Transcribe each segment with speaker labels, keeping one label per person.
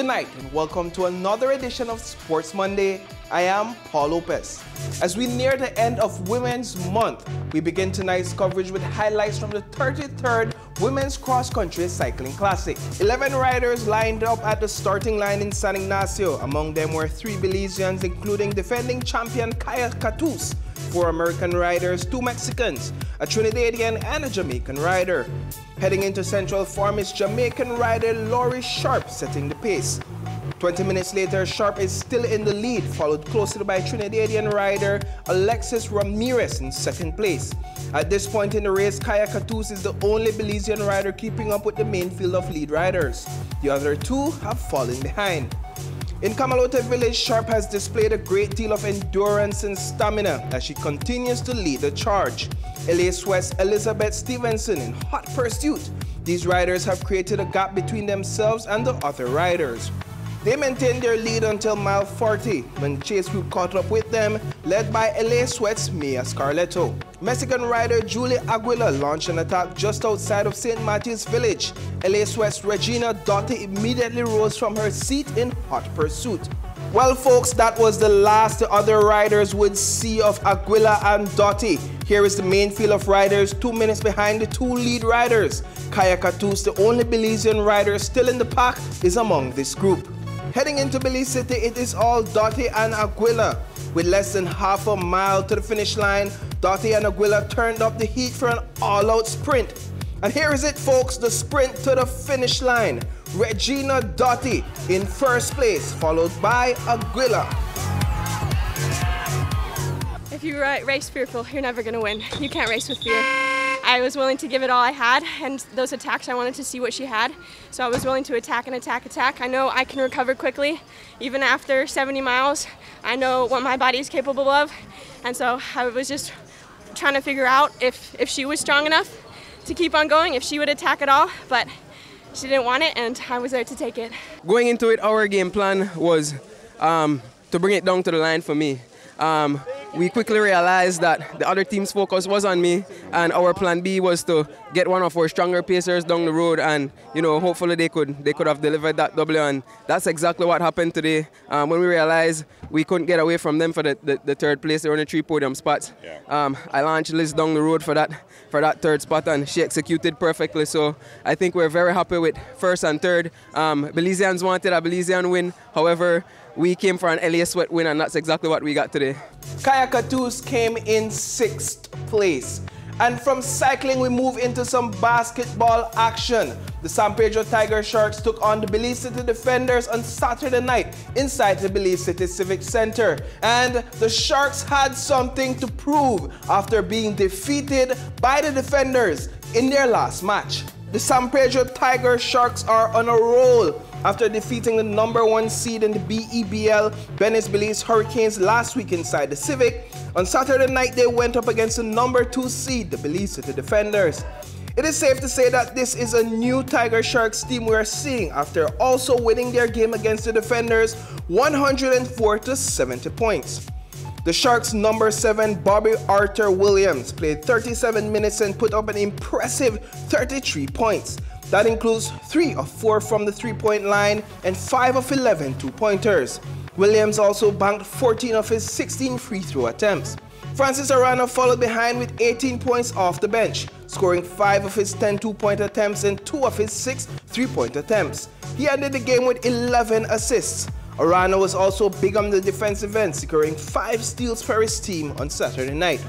Speaker 1: Good night and welcome to another edition of Sports Monday. I am Paul Lopez. As we near the end of Women's Month, we begin tonight's coverage with highlights from the 33rd Women's Cross Country Cycling Classic. 11 riders lined up at the starting line in San Ignacio. Among them were three Belizeans, including defending champion Kaya Cattouse, four American riders, two Mexicans, a Trinidadian, and a Jamaican rider. Heading into Central Farm is Jamaican rider Laurie Sharp setting the pace. 20 minutes later, Sharp is still in the lead, followed closely by Trinidadian rider Alexis Ramirez in second place. At this point in the race, Kaya Cattouse is the only Belizean rider keeping up with the main field of lead riders. The other two have fallen behind. In Camalote Village, Sharp has displayed a great deal of endurance and stamina as she continues to lead the charge. Elias West Elizabeth Stevenson in hot pursuit. These riders have created a gap between themselves and the other riders. They maintained their lead until mile 40 when chase group caught up with them, led by LA Sweat's Mia Scarletto. Mexican rider Julie Aguila launched an attack just outside of St. Matthew's Village. LA Sweat's Regina Dotti immediately rose from her seat in hot pursuit. Well, folks, that was the last the other riders would see of Aguila and Dotti. Here is the main field of riders, two minutes behind the two lead riders. Kaya Cattouse, the only Belizean rider still in the pack, is among this group. Heading into Belize City, it is all Dotti and Aguila. With less than half a mile to the finish line, Dotti and Aguila turned up the heat for an all-out sprint. And here is it, folks, the sprint to the finish line. Regina Dotti in first place, followed by Aguila.
Speaker 2: If you race fearful, you're never going to win. You can't race with fear. I was willing to give it all I had, and those attacks, I wanted to see what she had. So I was willing to attack and attack, attack. I know I can recover quickly, even after 70 miles. I know what my body is capable of, and so I was just trying to figure out if, if she was strong enough to keep on going, if she would attack at all, but she didn't want it, and I was there to take it.
Speaker 3: Going into it, our game plan was um, to bring it down to the line for me. Um, we quickly realized that the other team's focus was on me, and our plan B was to get one of our stronger pacers down the road, and you know, hopefully they could they could have delivered that W, and that's exactly what happened today. Um, when we realized we couldn't get away from them for the, the, the third place, they were in the three podium spots. Yeah. Um, I launched Liz down the road for that for that third spot, and she executed perfectly. So I think we're very happy with first and third. Um, Belizeans wanted a Belizean win, however we came for an LA Sweat win, and that's exactly what we got today.
Speaker 1: Kaya Cattouse came in sixth place. And from cycling, we move into some basketball action. The San Pedro Tiger Sharks took on the Belize City Defenders on Saturday night inside the Belize City Civic Center. And the Sharks had something to prove after being defeated by the Defenders in their last match. The San Pedro Tiger Sharks are on a roll after defeating the number one seed in the BEBL, Venice Belize Hurricanes, last week inside the Civic. On Saturday night, they went up against the number two seed, the Belize City Defenders. It is safe to say that this is a new Tiger Sharks team we are seeing after also winning their game against the Defenders 104 to 70 points. The Sharks' number 7 Bobby Arthur Williams played 37 minutes and put up an impressive 33 points. That includes 3 of 4 from the 3-point line and 5 of 11 two-pointers. Williams also banked 14 of his 16 free throw attempts. Francis Arana followed behind with 18 points off the bench, scoring 5 of his 10 two-point attempts and 2 of his 6 three-point attempts. He ended the game with 11 assists. Arana was also big on the defensive end, securing five steals for his team on Saturday night.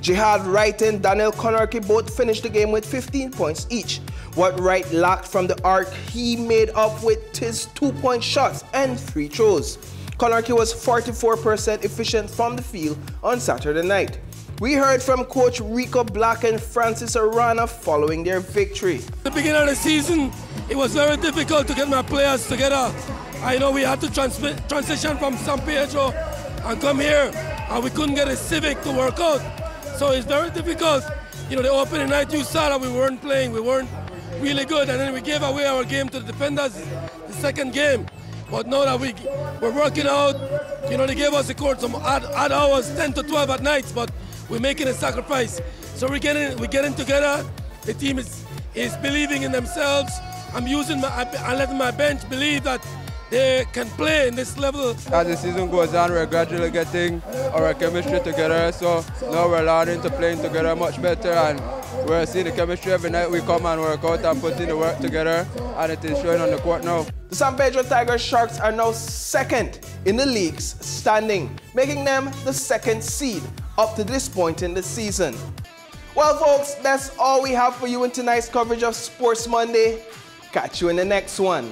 Speaker 1: Jihad Wright and Daniel Konarki both finished the game with 15 points each. What Wright lacked from the arc, he made up with his two-point shots and free throws. Konarki was 44% efficient from the field on Saturday night. We heard from Coach Rico Black and Francis Arana following their victory.
Speaker 4: At the beginning of the season, it was very difficult to get my players together I know we had to transition from San Pedro and come here, and we couldn't get a Civic to work out. So it's very difficult. You know, the opening night you saw that we weren't playing, we weren't really good, and then we gave away our game to the defenders the second game. But now that we, we're working out, you know, they gave us the court some odd, odd hours, 10 to 12 at night, but we're making a sacrifice. So we're getting, we're getting together. The team is, is believing in themselves. I'm using my, I'm letting my bench believe that they can play in this level.
Speaker 5: As the season goes on, we're gradually getting our chemistry together. So now we're learning to playing together much better and we're seeing the chemistry every night we come and work out and put in the work together and it is showing on the court now.
Speaker 1: The San Pedro Tigers Sharks are now second in the league's standing, making them the second seed up to this point in the season. Well, folks, that's all we have for you in tonight's coverage of Sports Monday. Catch you in the next one.